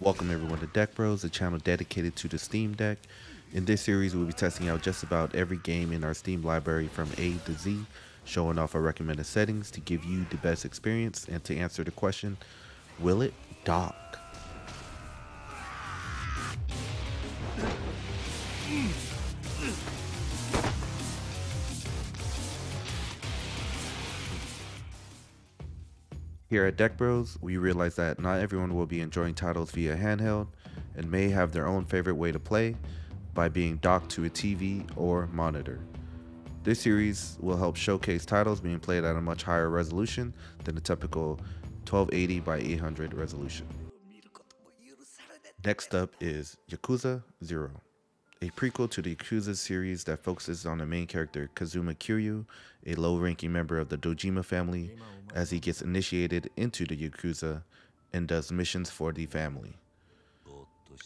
Welcome everyone to Deck Bros, a channel dedicated to the Steam Deck. In this series, we'll be testing out just about every game in our Steam library from A to Z, showing off our recommended settings to give you the best experience and to answer the question, will it dock? Here at Deck Bros, we realize that not everyone will be enjoying titles via handheld and may have their own favorite way to play by being docked to a TV or monitor. This series will help showcase titles being played at a much higher resolution than the typical 1280 by 800 resolution. Next up is Yakuza 0, a prequel to the Yakuza series that focuses on the main character Kazuma Kiryu, a low-ranking member of the Dojima family as he gets initiated into the Yakuza and does missions for the family.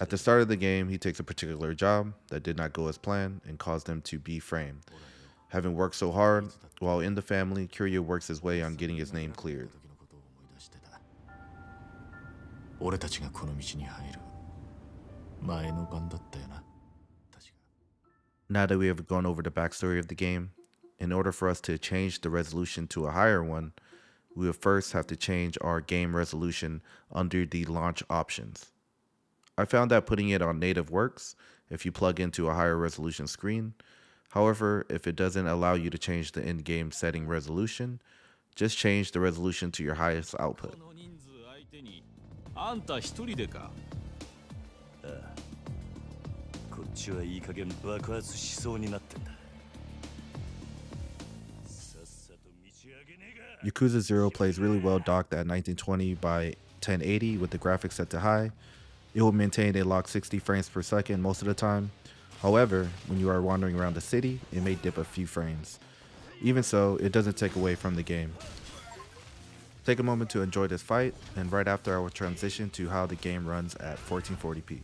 At the start of the game, he takes a particular job that did not go as planned and caused him to be framed. Having worked so hard while in the family, Kiryu works his way on getting his name cleared. Now that we have gone over the backstory of the game, in order for us to change the resolution to a higher one, we will first have to change our game resolution under the launch options. I found that putting it on native works if you plug into a higher resolution screen. However, if it doesn't allow you to change the in-game setting resolution, just change the resolution to your highest output. Yakuza 0 plays really well docked at 1920 by 1080 with the graphics set to high. It will maintain a locked 60 frames per second most of the time. However, when you are wandering around the city, it may dip a few frames. Even so, it doesn't take away from the game. Take a moment to enjoy this fight, and right after I will transition to how the game runs at 1440p.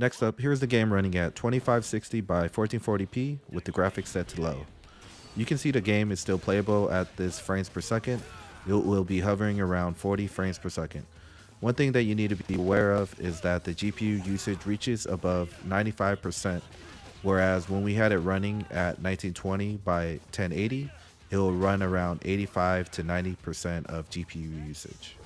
Next up, here's the game running at 2560 by 1440p with the graphics set to low. You can see the game is still playable at this frames per second. It will be hovering around 40 frames per second. One thing that you need to be aware of is that the GPU usage reaches above 95%, whereas when we had it running at 1920 by 1080, it will run around 85 to 90% of GPU usage.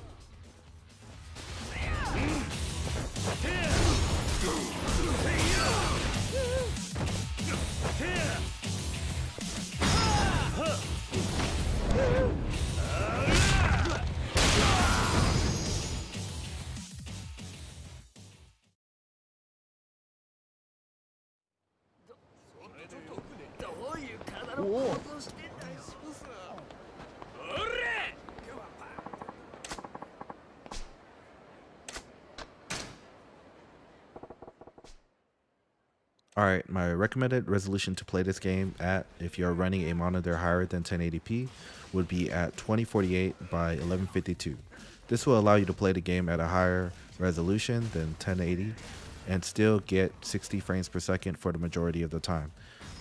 Alright, my recommended resolution to play this game at, if you're running a monitor higher than 1080p, would be at 2048 by 1152. This will allow you to play the game at a higher resolution than 1080 and still get 60 frames per second for the majority of the time.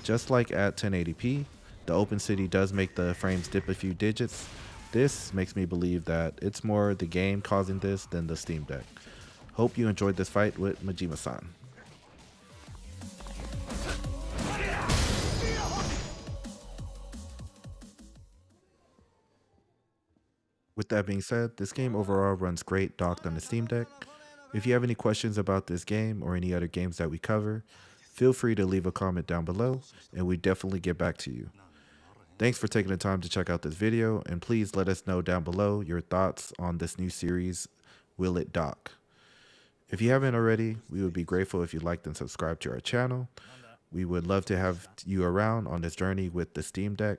Just like at 1080p, the open city does make the frames dip a few digits. This makes me believe that it's more the game causing this than the Steam Deck. Hope you enjoyed this fight with Majima-san. With that being said, this game overall runs great docked on the Steam Deck. If you have any questions about this game or any other games that we cover, feel free to leave a comment down below and we definitely get back to you. Thanks for taking the time to check out this video and please let us know down below your thoughts on this new series, Will It Dock? If you haven't already, we would be grateful if you liked and subscribed to our channel. We would love to have you around on this journey with the Steam Deck.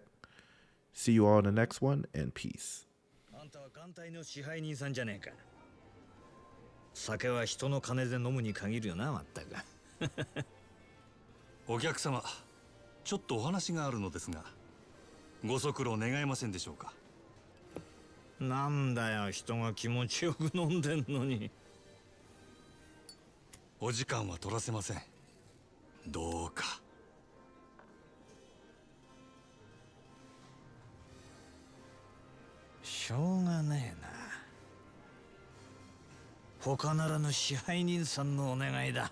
See you all in the next one, and peace. あんたは艦隊の支配人さんじゃねえか酒は人の金で飲むに限るよなまったく お客様ちょっとお話があるのですがご足労願えませんでしょうか？なんだよ人が気持ちよく飲んでんのに。お時間は取らせません。どうか。しょうがねえな。他ならぬ支配人さんのお願いだ